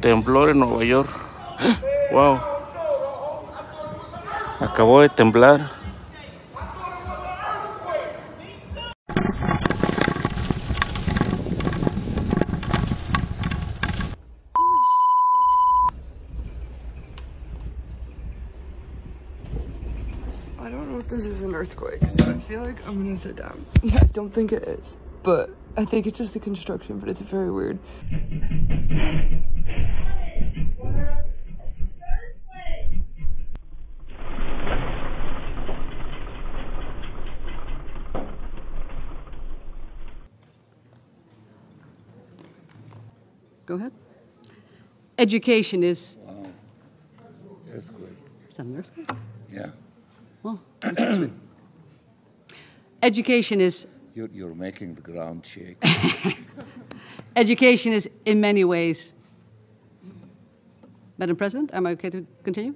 Temblor en Nueva York. Wow. Acabó de temblar. I don't know if this is an earthquake, so I feel like I'm gonna sit down. I don't think it is, but I think it's just the construction, but it's very weird. Go ahead. Education is. Earthquake. Is that an earthquake? Yeah. Oh, well, education is. You're, you're making the ground shake. Education is in many ways. Madam President, am I okay to continue?